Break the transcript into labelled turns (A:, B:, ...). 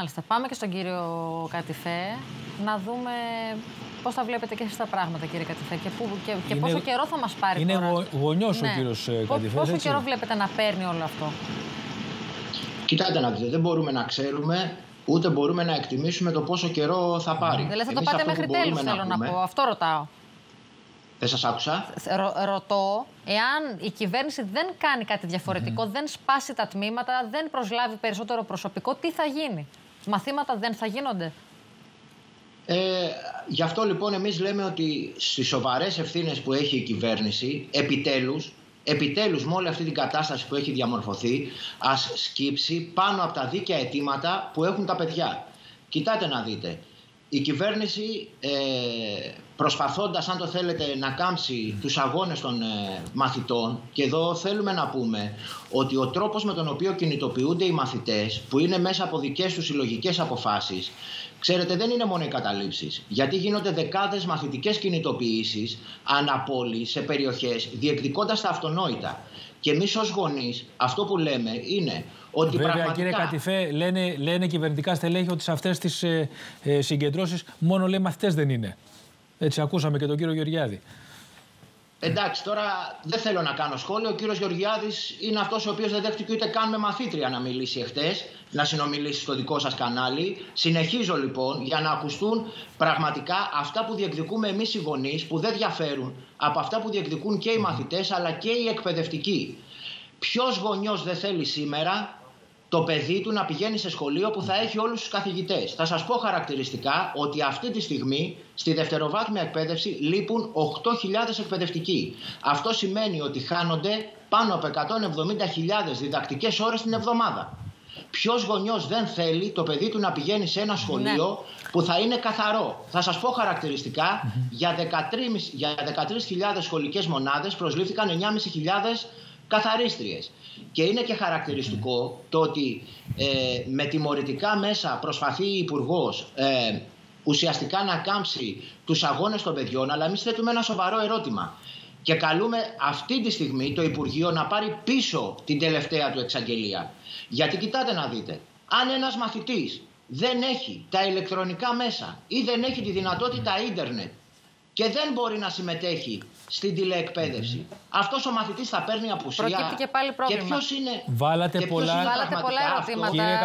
A: Μάλιστα. Πάμε και στον κύριο Κατηφέ να δούμε πώς θα βλέπετε και εσείς τα πράγματα, κύριε Κατηφέ, και, που, και, και πόσο καιρό θα μας πάρει
B: Είναι
A: τώρα.
B: γο, γονιός
A: Ναι.
B: ο κύριο Κατηφέ.
A: Πόσο καιρό βλέπετε να παίρνει όλο αυτό;
C: Κοιτάτε να δείτε, δεν μπορούμε να ξέρουμε ούτε μπορούμε να εκτιμήσουμε το πόσο καιρό θα πάρει.
A: Δηλαδή θα το
C: Εμείς
A: πάτε
C: αυτό
A: μέχρι
C: που μπορούμε
A: τέλου, θέλω να
C: πούμε-
A: πω. Αυτό ρωτάω.
C: Δεν σας άκουσα;
A: Ρω, ρωτώ, εάν η κυβέρνηση δεν κάνει κάτι διαφορετικό, δεν σπάσει τα τμήματα, δεν προσλάβει περισσότερο προσωπικό, τι θα γίνει; Μαθήματα δεν θα γίνονται;
C: Ε, γι' αυτό λοιπόν εμείς λέμε ότι στις σοβαρές ευθύνες που έχει η κυβέρνηση, επιτέλους, επιτέλους με όλη αυτή την κατάσταση που έχει διαμορφωθεί, ας σκύψει πάνω από τα δίκαια αιτήματα που έχουν τα παιδιά. Κοιτάτε να δείτε, η κυβέρνηση ε, προσπαθώντας αν το θέλετε να κάμψει τους αγώνες των ε, μαθητών και εδώ θέλουμε να πούμε ότι ο τρόπος με τον οποίο κινητοποιούνται οι μαθητές που είναι μέσα από δικές τους συλλογικές αποφάσεις Ξέρετε, δεν είναι μόνο οι καταλήψεις, γιατί γίνονται δεκάδες μαθητικές κινητοποιήσεις αναπόλη σε περιοχές, διεκδικώντας τα αυτονόητα. Και εμείς ως γονείς, αυτό που λέμε είναι ότι
B: Βέβαια,
C: πραγματικά...
B: κύριε Κατηφέ, λένε, λένε κυβερνητικά στελέχη ότι σε αυτές τις ε, ε, συγκεντρώσεις μόνο λέει μαθητέ δεν είναι. Έτσι, ακούσαμε και τον κύριο Γεωργιάδη.
C: Εντάξει, τώρα δεν θέλω να κάνω σχόλιο. Ο κύριος Γεωργιάδης είναι αυτός ο οποίος δεν δέχτηκε ούτε καν με μαθήτρια να μιλήσει εχθές, να συνομιλήσει στο δικό σας κανάλι. Συνεχίζω λοιπόν για να ακουστούν πραγματικά αυτά που διεκδικούμε εμείς οι γονείς, που δεν διαφέρουν από αυτά που διεκδικούν και οι μαθητές αλλά και οι εκπαιδευτικοί. Ποιος γονιός δεν θέλει σήμερα το παιδί του να πηγαίνει σε σχολείο που θα έχει όλους τους καθηγητές. Θα σας πω χαρακτηριστικά ότι αυτή τη στιγμή στη δευτεροβάθμια εκπαίδευση λείπουν 8.000 εκπαιδευτικοί. Αυτό σημαίνει ότι χάνονται πάνω από 170.000 διδακτικές ώρες την εβδομάδα. Ποιος γονιός δεν θέλει το παιδί του να πηγαίνει σε ένα σχολείο που θα είναι καθαρό; Θα σας πω χαρακτηριστικά, για 13.000 για 13.000 σχολικές μονάδες προσλήφθηκαν 9.500 καθαρίστριες. Και είναι και χαρακτηριστικό το ότι ε, με τιμωρητικά μέσα προσπαθεί η υπουργός ε, ουσιαστικά να κάμψει τους αγώνες των παιδιών, αλλά εμείς θέτουμε ένα σοβαρό ερώτημα. Και καλούμε αυτή τη στιγμή το Υπουργείο να πάρει πίσω την τελευταία του εξαγγελία. Γιατί κοιτάτε να δείτε, αν ένας μαθητής δεν έχει τα ηλεκτρονικά μέσα ή δεν έχει τη δυνατότητα ίντερνετ και δεν μπορεί να συμμετέχει στην τηλεεκπαίδευση. Αυτός ο μαθητής θα παίρνει απουσία.
A: Προκύπτει και πάλι πρόβλημα.
C: Και ποιος είναι,
B: Βάλατε
C: και ποιος
B: πολλά-
C: είναι
A: Βάλατε πολλά
C: πραγματικά
A: ερωτήματα.
C: αυτός
B: Κύριε